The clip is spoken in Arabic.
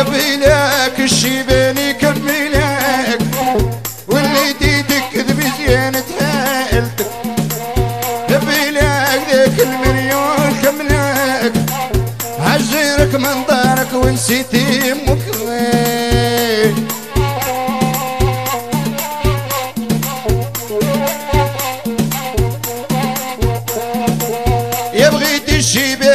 نبيلك الشيباني كملك. واللي ديدك كذب زين تحيلتك نبيلك ذاك المليون كملك. عجيرك من دارك ونسيت يمك يبغي تشيبي